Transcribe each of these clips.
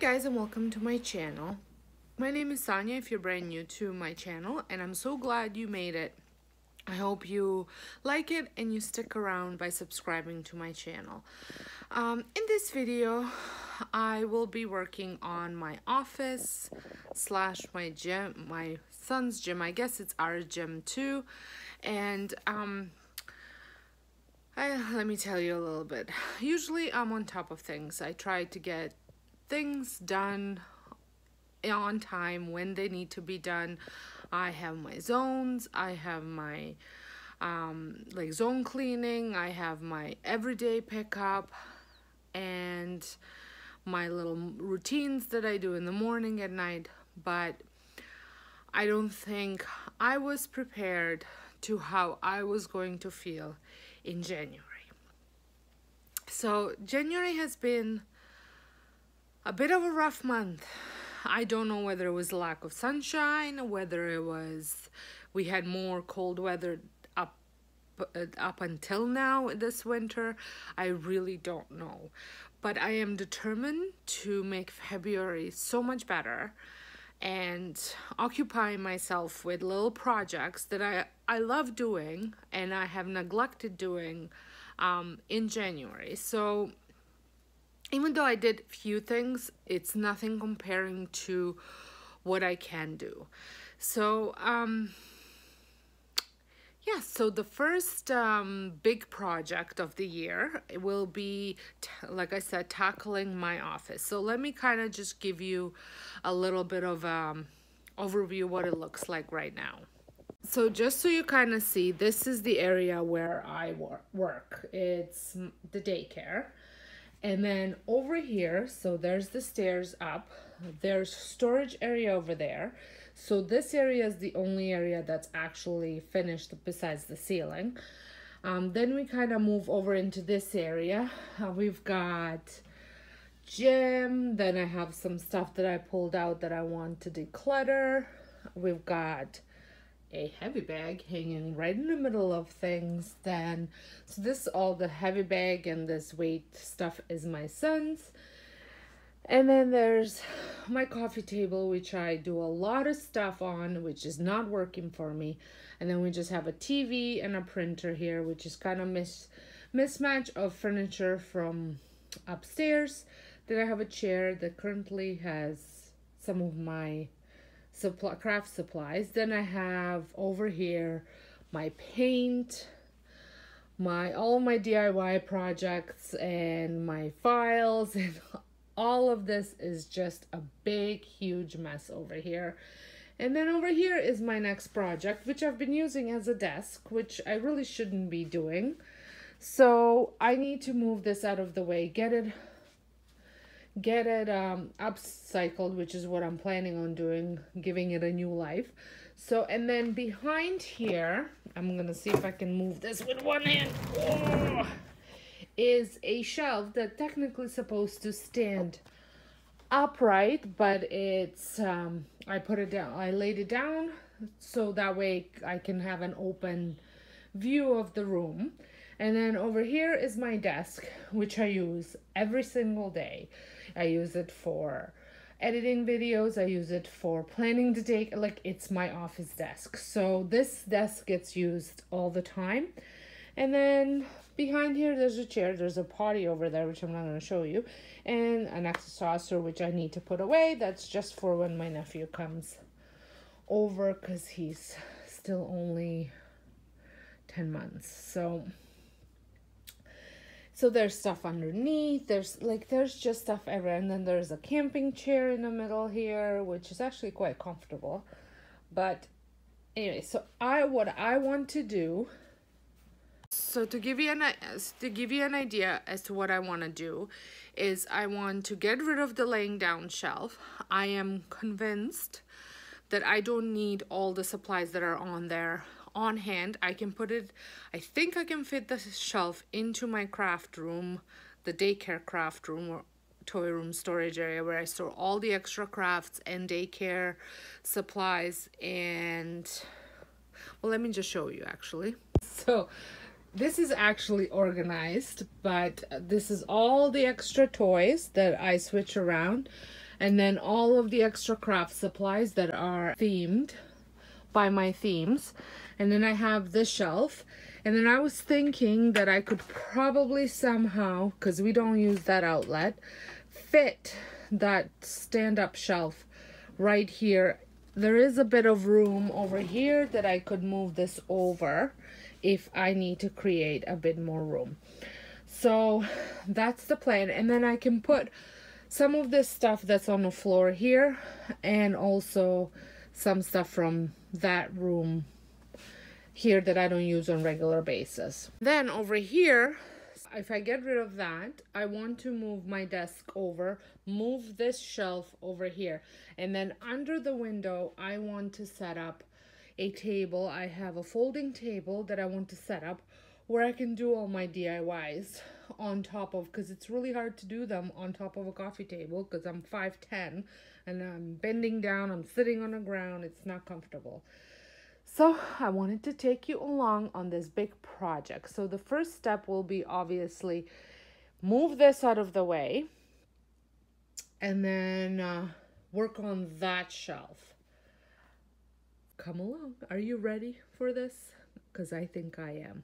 guys and welcome to my channel. My name is Sonja if you're brand new to my channel and I'm so glad you made it. I hope you like it and you stick around by subscribing to my channel. Um, in this video, I will be working on my office slash my gym, my son's gym. I guess it's our gym too. And um, I, let me tell you a little bit. Usually I'm on top of things. I try to get things done on time when they need to be done. I have my zones, I have my um, like zone cleaning, I have my everyday pickup and my little routines that I do in the morning at night, but I don't think I was prepared to how I was going to feel in January. So January has been a bit of a rough month. I don't know whether it was lack of sunshine, whether it was we had more cold weather up up until now this winter. I really don't know. But I am determined to make February so much better and occupy myself with little projects that I, I love doing and I have neglected doing um, in January. So even though I did few things, it's nothing comparing to what I can do. So, um, yeah, so the first um, big project of the year will be, like I said, tackling my office. So let me kind of just give you a little bit of um, overview what it looks like right now. So just so you kind of see, this is the area where I work. It's the daycare. And then over here, so there's the stairs up. There's storage area over there. So this area is the only area that's actually finished besides the ceiling. Um, then we kind of move over into this area. Uh, we've got gym. Then I have some stuff that I pulled out that I want to declutter. We've got a heavy bag hanging right in the middle of things then so this all the heavy bag and this weight stuff is my son's. And then there's my coffee table which i do a lot of stuff on which is not working for me. And then we just have a tv and a printer here which is kind of mis mismatch of furniture from upstairs. Then i have a chair that currently has some of my supply craft supplies. Then i have over here my paint my all my diy projects and my files and all of this is just a big huge mess over here. And then over here is my next project which i've been using as a desk which i really shouldn't be doing. So i need to move this out of the way get it get it um, upcycled, which is what I'm planning on doing, giving it a new life. So, and then behind here, I'm going to see if I can move this with one hand, oh, is a shelf that technically supposed to stand upright, but it's, um, I put it down, I laid it down so that way I can have an open view of the room. And then over here is my desk, which I use every single day. I use it for editing videos. I use it for planning the day. Like it's my office desk. So this desk gets used all the time. And then behind here, there's a chair. There's a potty over there, which I'm not going to show you. And an extra saucer, which I need to put away. That's just for when my nephew comes over because he's still only 10 months. So so there's stuff underneath there's like there's just stuff everywhere and then there's a camping chair in the middle here which is actually quite comfortable. But anyway so i what i want to do so to give you an to give you an idea as to what i want to do is i want to get rid of the laying down shelf. I am convinced that i don't need all the supplies that are on there on hand. I can put it, I think I can fit the shelf into my craft room, the daycare craft room or toy room storage area where I store all the extra crafts and daycare supplies and well let me just show you actually so this is actually organized but this is all the extra toys that I switch around and then all of the extra craft supplies that are themed by my themes and then I have this shelf and then I was thinking that I could probably somehow because we don't use that outlet fit that stand-up shelf right here. There is a bit of room over here that I could move this over if I need to create a bit more room. So that's the plan and then I can put some of this stuff that's on the floor here and also some stuff from that room here that I don't use on regular basis. Then over here, if I get rid of that, I want to move my desk over, move this shelf over here. And then under the window, I want to set up a table. I have a folding table that I want to set up where I can do all my DIYs on top of, because it's really hard to do them on top of a coffee table because I'm 5'10 and I'm bending down, I'm sitting on the ground, it's not comfortable. So I wanted to take you along on this big project. So the first step will be obviously move this out of the way and then uh, work on that shelf. Come along. Are you ready for this? Because I think I am.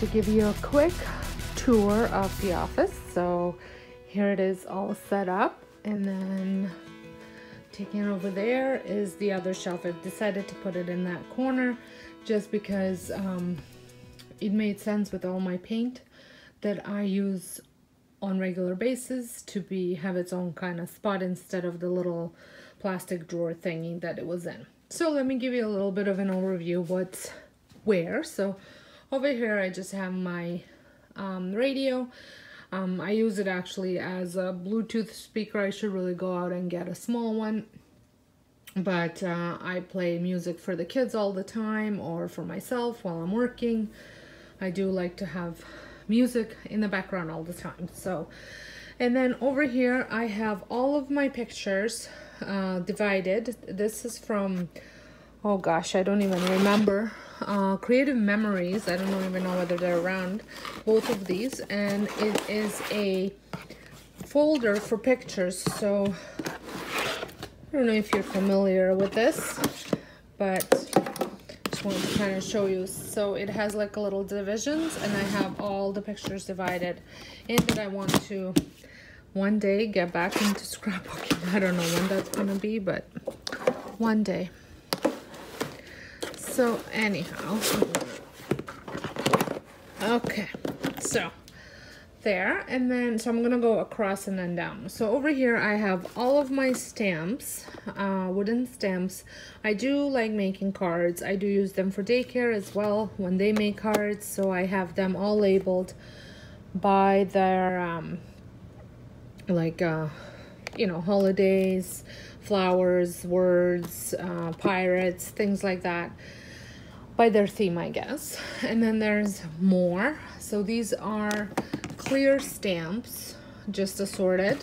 To give you a quick tour of the office. So here it is all set up and then taking over there is the other shelf. I've decided to put it in that corner just because um, it made sense with all my paint that I use on regular basis to be have its own kind of spot instead of the little plastic drawer thingy that it was in. So let me give you a little bit of an overview what's where. So over here I just have my um, radio. Um, I use it actually as a Bluetooth speaker. I should really go out and get a small one. But uh, I play music for the kids all the time or for myself while I'm working. I do like to have music in the background all the time. So, and then over here I have all of my pictures uh, divided. This is from, oh gosh, I don't even remember. Uh, Creative Memories. I don't even know whether they're around. Both of these. And it is a folder for pictures. So, I don't know if you're familiar with this, but just wanted to kind of show you. So it has like a little divisions and I have all the pictures divided. And that I want to one day get back into scrapbooking. I don't know when that's gonna be, but one day. So anyhow, okay, so there and then so I'm gonna go across and then down. So over here I have all of my stamps uh, wooden stamps. I do like making cards. I do use them for daycare as well when they make cards. So I have them all labeled by their um, like uh, you know holidays flowers words uh, pirates things like that by their theme I guess and then there's more so these are clear stamps, just assorted.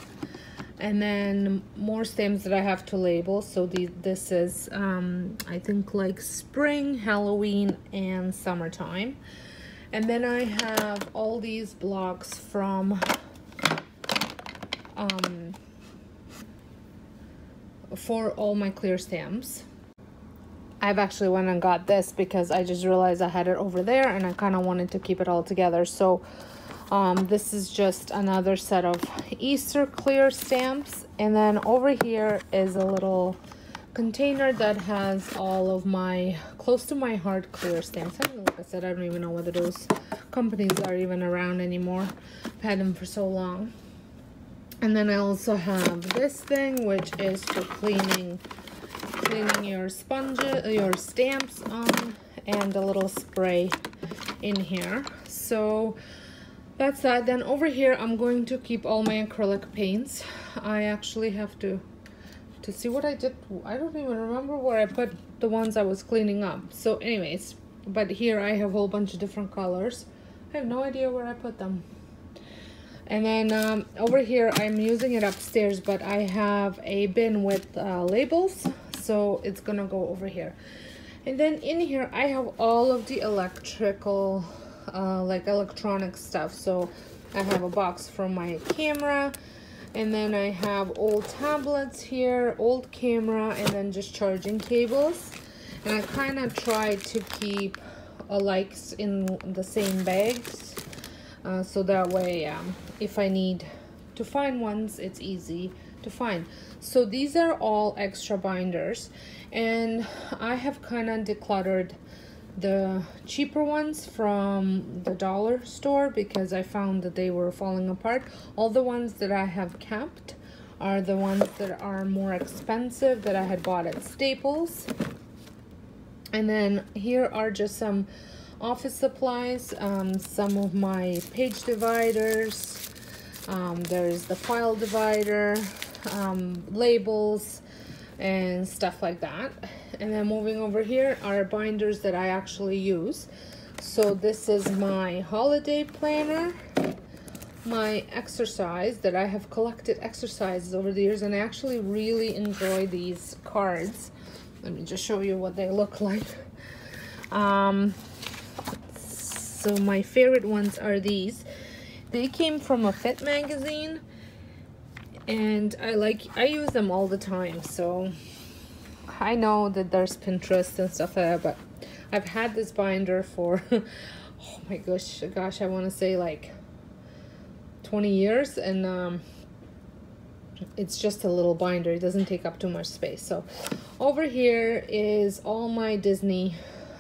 And then more stamps that I have to label. So the, this is, um, I think like spring, Halloween, and summertime. And then I have all these blocks from um, for all my clear stamps. I've actually went and got this because I just realized I had it over there and I kind of wanted to keep it all together. So um, this is just another set of Easter clear stamps. And then over here is a little container that has all of my close to my heart clear stamps. I like I said, I don't even know whether those companies are even around anymore. I've had them for so long. And then I also have this thing, which is for cleaning cleaning your sponge, your stamps on, and a little spray in here. So that's that then over here i'm going to keep all my acrylic paints. I actually have to to see what i did. I don't even remember where i put the ones i was cleaning up. So anyways but here i have a whole bunch of different colors. I have no idea where i put them. And then um, over here i'm using it upstairs but i have a bin with uh, labels so it's gonna go over here and then in here i have all of the electrical uh, like electronic stuff. So I have a box from my camera and then I have old tablets here, old camera, and then just charging cables. And I kind of try to keep alike in the same bags. Uh, so that way, um, if I need to find ones, it's easy to find. So these are all extra binders. And I have kind of decluttered the cheaper ones from the dollar store because I found that they were falling apart. All the ones that I have kept are the ones that are more expensive that I had bought at Staples. And then here are just some office supplies, um, some of my page dividers, um, there's the file divider, um, labels, and stuff like that. And then moving over here are binders that I actually use. So this is my holiday planner my exercise that I have collected exercises over the years and I actually really enjoy these cards. Let me just show you what they look like. Um, so my favorite ones are these. They came from a fit magazine and I like I use them all the time so I know that there's Pinterest and stuff like that but I've had this binder for, oh my gosh, gosh, I want to say like 20 years and um, it's just a little binder. It doesn't take up too much space. So over here is all my Disney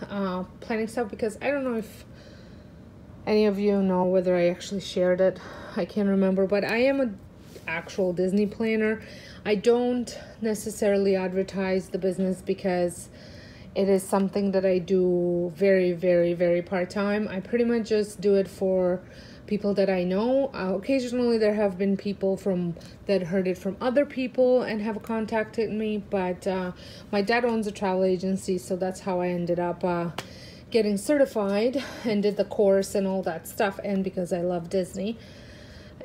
uh, planning stuff because I don't know if any of you know whether I actually shared it. I can't remember, but I am an actual Disney planner. I don't necessarily advertise the business because it is something that I do very, very, very part-time. I pretty much just do it for people that I know. Uh, occasionally there have been people from that heard it from other people and have contacted me, but uh, my dad owns a travel agency, so that's how I ended up uh, getting certified and did the course and all that stuff, and because I love Disney.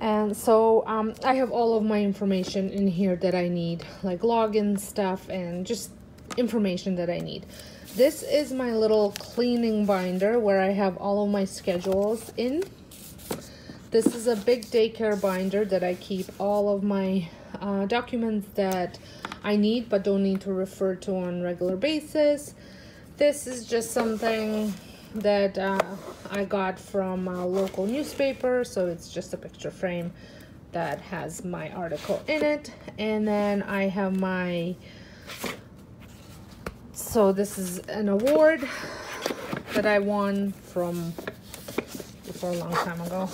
And so um, I have all of my information in here that I need, like login stuff and just information that I need. This is my little cleaning binder where I have all of my schedules in this is a big daycare binder that I keep all of my uh, documents that I need but don't need to refer to on regular basis. This is just something that uh, I got from a local newspaper, so it's just a picture frame that has my article in it. And then I have my, so this is an award that I won from before a long time ago.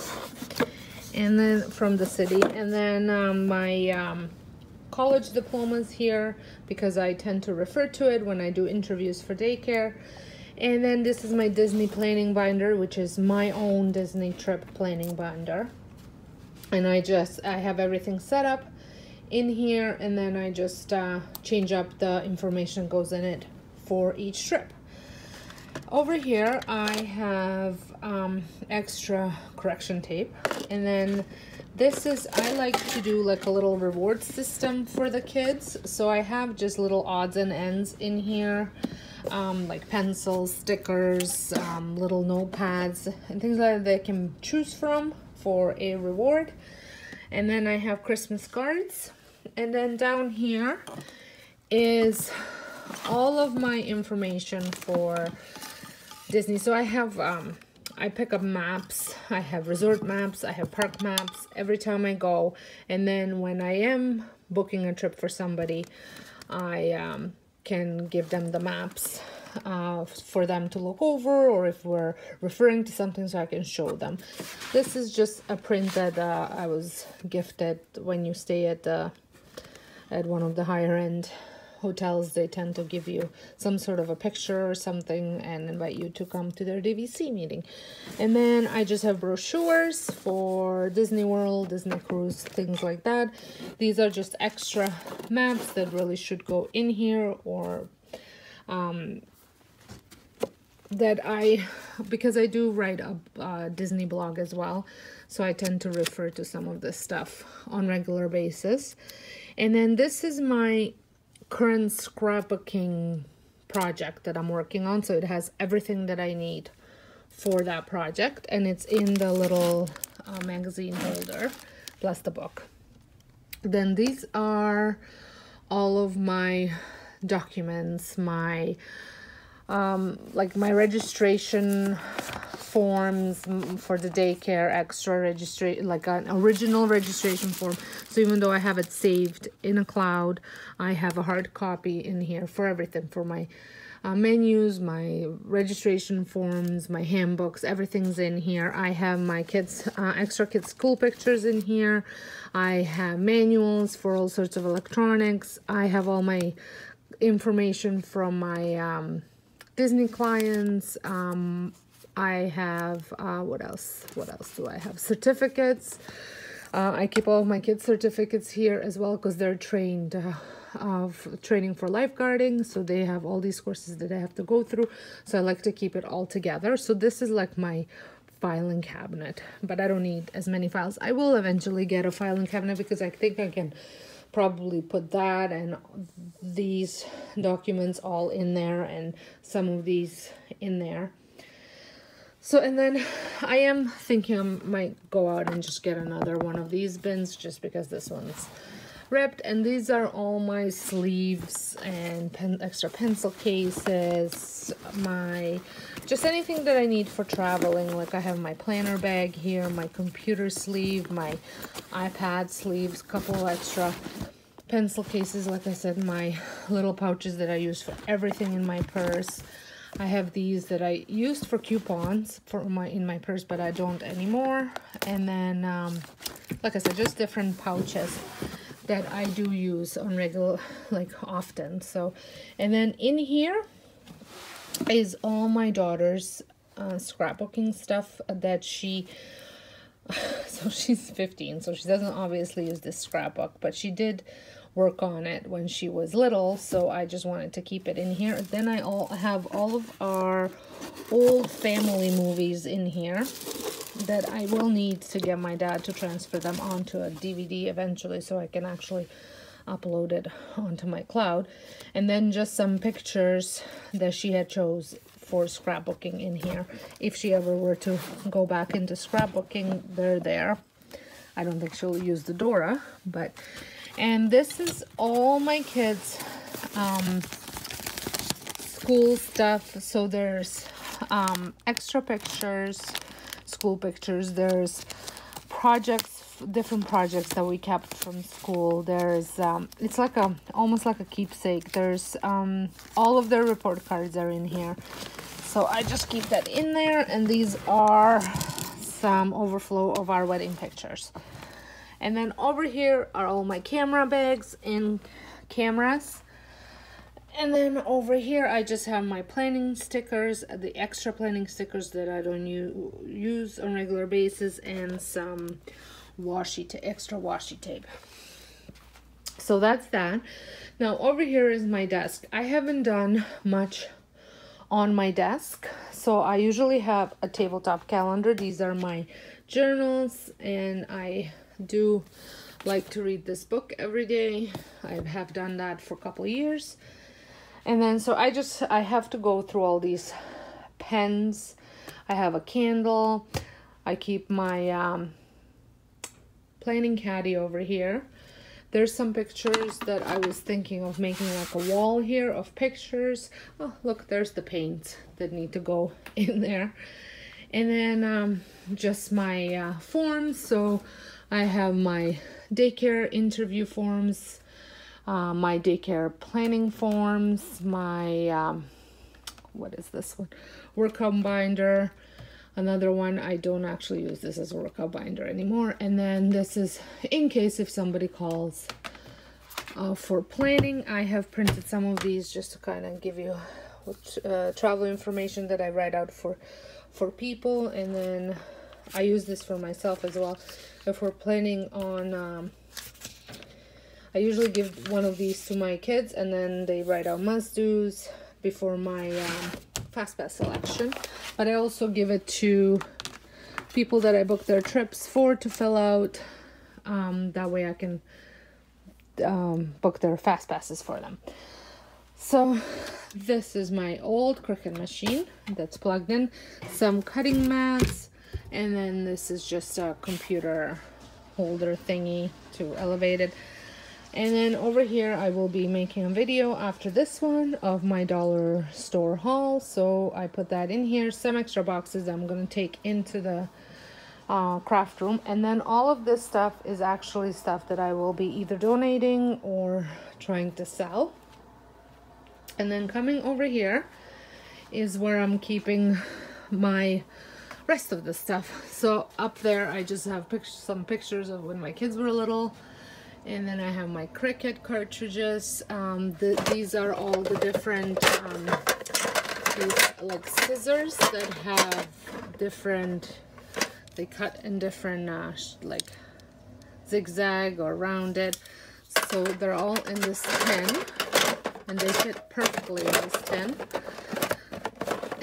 And then from the city. And then um, my um, college diplomas here because I tend to refer to it when I do interviews for daycare and then this is my Disney planning binder which is my own Disney trip planning binder. And I just I have everything set up in here and then I just uh, change up the information goes in it for each trip. Over here I have um, extra correction tape. And then this is I like to do like a little reward system for the kids. So I have just little odds and ends in here um, like pencils stickers um, little notepads and things like that they can choose from for a reward and then I have Christmas cards and then down here is all of my information for Disney. So I have, um, I pick up maps. I have resort maps. I have park maps every time I go. And then when I am booking a trip for somebody, I um, can give them the maps uh, for them to look over or if we're referring to something so I can show them. This is just a print that uh, I was gifted when you stay at the at one of the higher end hotels, they tend to give you some sort of a picture or something and invite you to come to their DVC meeting. And then I just have brochures for Disney World, Disney Cruise, things like that. These are just extra maps that really should go in here or um, that I, because I do write a uh, Disney blog as well, so I tend to refer to some of this stuff on regular basis. And then this is my current scrapbooking project that I'm working on. So it has everything that I need for that project. And it's in the little uh, magazine holder, plus the book. Then these are all of my documents, my um, like my registration forms for the daycare extra registration like an original registration form. So even though I have it saved in a cloud I have a hard copy in here for everything for my uh, menus my registration forms my handbooks everything's in here. I have my kids uh, extra kids school pictures in here. I have manuals for all sorts of electronics. I have all my information from my um, Disney clients. Um, I have, uh, what else? What else do I have? Certificates. Uh, I keep all of my kids' certificates here as well because they're trained uh, of training for lifeguarding. So they have all these courses that I have to go through. So I like to keep it all together. So this is like my filing cabinet, but I don't need as many files. I will eventually get a filing cabinet because I think I can probably put that and these documents all in there and some of these in there. So, and then I am thinking I might go out and just get another one of these bins just because this one's ripped and these are all my sleeves and pen, extra pencil cases my just anything that I need for traveling. Like I have my planner bag here my computer sleeve my iPad sleeves couple extra pencil cases like I said my little pouches that I use for everything in my purse. I have these that I used for coupons for my in my purse but I don't anymore. And then um, like I said just different pouches that I do use on regular, like often. So, and then in here is all my daughter's uh, scrapbooking stuff that she, so she's 15, so she doesn't obviously use this scrapbook, but she did work on it when she was little, so I just wanted to keep it in here. Then I all have all of our old family movies in here that I will need to get my dad to transfer them onto a DVD eventually so I can actually upload it onto my cloud. And then just some pictures that she had chose for scrapbooking in here. If she ever were to go back into scrapbooking, they're there. I don't think she'll use the Dora, but... And this is all my kids' um, school stuff. So there's um, extra pictures, school pictures. There's projects, different projects that we kept from school. There's, um, it's like a, almost like a keepsake. There's, um, all of their report cards are in here. So I just keep that in there. And these are some overflow of our wedding pictures. And then over here are all my camera bags and cameras. And then over here, I just have my planning stickers, the extra planning stickers that I don't use on regular basis, and some washi, extra washi tape. So that's that. Now over here is my desk. I haven't done much on my desk. So I usually have a tabletop calendar. These are my journals and I do like to read this book every day. I have done that for a couple years. And then so I just I have to go through all these pens. I have a candle. I keep my um, planning caddy over here. There's some pictures that I was thinking of making like a wall here of pictures. Oh look there's the paint that need to go in there. And then um, just my uh, forms. So I have my daycare interview forms uh, my daycare planning forms, my, um, what is this one? Workout binder. Another one, I don't actually use this as a workout binder anymore. And then this is in case if somebody calls uh, for planning. I have printed some of these just to kind of give you uh, travel information that I write out for for people and then I use this for myself as well if we're planning on um, I usually give one of these to my kids and then they write out must-dos before my um, FastPass selection. But I also give it to people that I book their trips for to fill out. Um, that way I can um, book their fast passes for them. So this is my old Cricut machine that's plugged in. Some cutting mats. And then this is just a computer holder thingy to elevate it. And then over here, I will be making a video after this one of my dollar store haul. So I put that in here. Some extra boxes I'm going to take into the uh, craft room. And then all of this stuff is actually stuff that I will be either donating or trying to sell. And then coming over here is where I'm keeping my rest of the stuff. So up there, I just have some pictures of when my kids were little. And then I have my Cricut cartridges. Um, the, these are all the different um, these like scissors that have different they cut in different uh, like zigzag or rounded. So they're all in this tin and they fit perfectly in this tin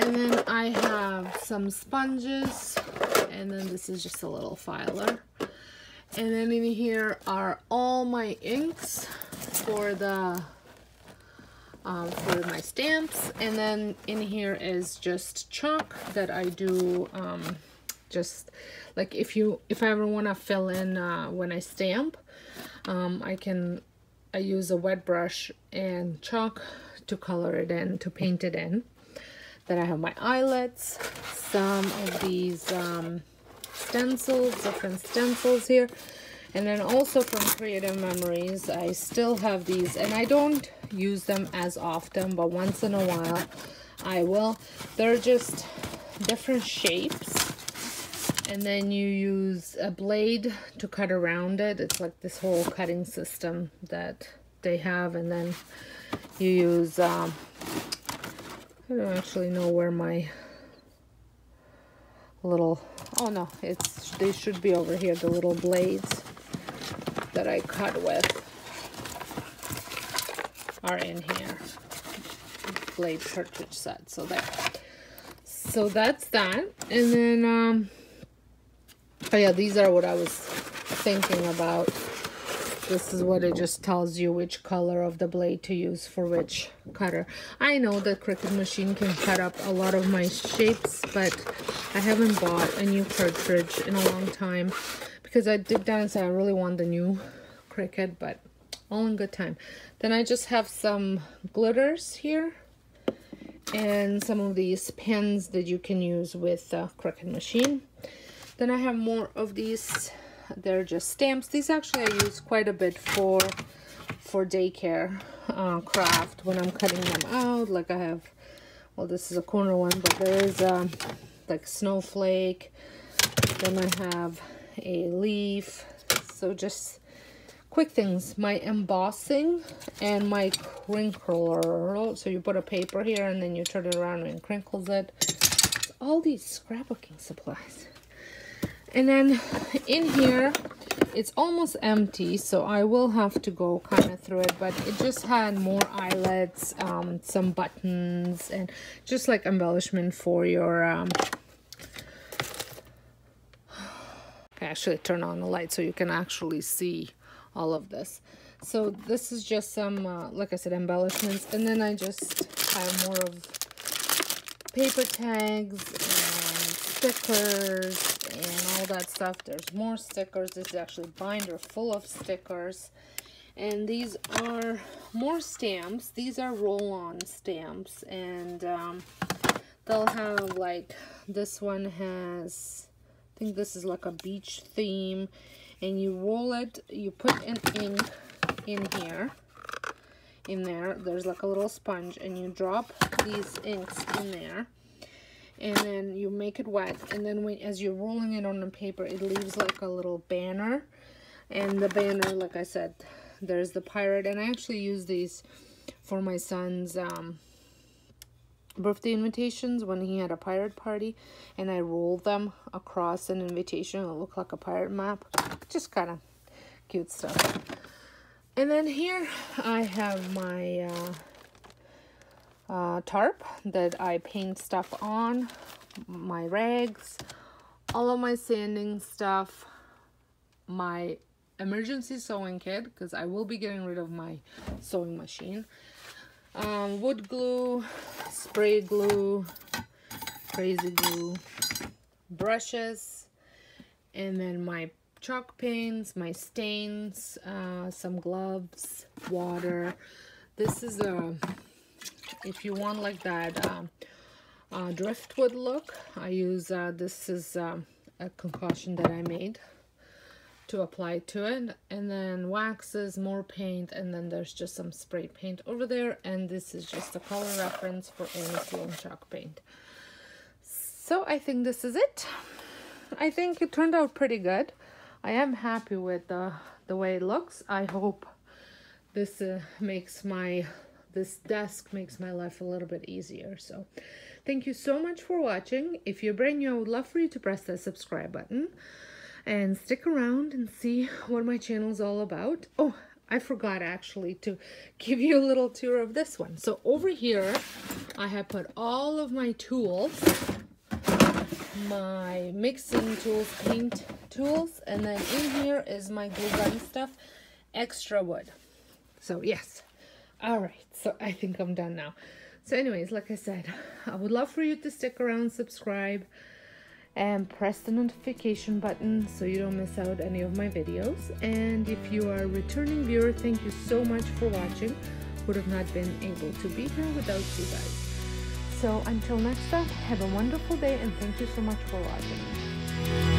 and then I have some sponges and then this is just a little filer. And then in here are all my inks for the um, for my stamps. And then in here is just chalk that I do um, just like if you if I ever want to fill in uh, when I stamp um, I can I use a wet brush and chalk to color it in to paint it in then I have my eyelets some of these um, stencils different stencils here. And then also from Creative Memories I still have these and I don't use them as often but once in a while I will. They're just different shapes. And then you use a blade to cut around it. It's like this whole cutting system that they have. And then you use um, I don't actually know where my little oh no it's they should be over here the little blades that I cut with are in here blade cartridge set so there so that's that and then um Oh yeah, these are what I was thinking about. This is what it just tells you which color of the blade to use for which cutter. I know the Cricut Machine can cut up a lot of my shapes, but I haven't bought a new cartridge in a long time because I did down and I really want the new Cricut, but all in good time. Then I just have some glitters here and some of these pens that you can use with the Cricut Machine. Then I have more of these. They're just stamps. These actually I use quite a bit for for daycare uh, craft when I'm cutting them out. Like I have, well, this is a corner one, but there is um, like snowflake. Then I have a leaf. So just quick things. My embossing and my crinkler. So you put a paper here and then you turn it around and crinkles it. All these scrapbooking supplies. And then in here, it's almost empty, so I will have to go kind of through it, but it just had more eyelets, um, some buttons, and just like embellishment for your... Um... I actually turn on the light so you can actually see all of this. So this is just some, uh, like I said, embellishments, and then I just have more of paper tags and stickers and all that stuff. There's more stickers. This is actually binder full of stickers. And these are more stamps. These are roll-on stamps. And um, they'll have like, this one has, I think this is like a beach theme. And you roll it, you put an ink in here in there there's like a little sponge and you drop these inks in there and then you make it wet and then when as you're rolling it on the paper it leaves like a little banner and the banner like I said there's the pirate and I actually use these for my son's um, birthday invitations when he had a pirate party and I rolled them across an invitation it looked like a pirate map. Just kind of cute stuff. And then here I have my uh, uh, tarp that I paint stuff on, my rags, all of my sanding stuff, my emergency sewing kit because I will be getting rid of my sewing machine, um, wood glue, spray glue, crazy glue, brushes, and then my chalk paints, my stains, uh, some gloves, water. This is a if you want like that um, uh, driftwood look I use uh, this is um, a concoction that I made to apply to it. And then waxes more paint and then there's just some spray paint over there. And this is just a color reference for any chalk paint. So I think this is it. I think it turned out pretty good. I am happy with the the way it looks. I hope this uh, makes my this desk makes my life a little bit easier. So thank you so much for watching. If you're brand new, I would love for you to press that subscribe button and stick around and see what my channel is all about. Oh, I forgot actually to give you a little tour of this one. So over here, I have put all of my tools, my mixing tools, paint tools, and then in here is my glue gun stuff, extra wood. So yes, all right so i think i'm done now. So anyways like i said i would love for you to stick around subscribe and press the notification button so you don't miss out any of my videos. And if you are a returning viewer thank you so much for watching. Would have not been able to be here without you guys. So until next time have a wonderful day and thank you so much for watching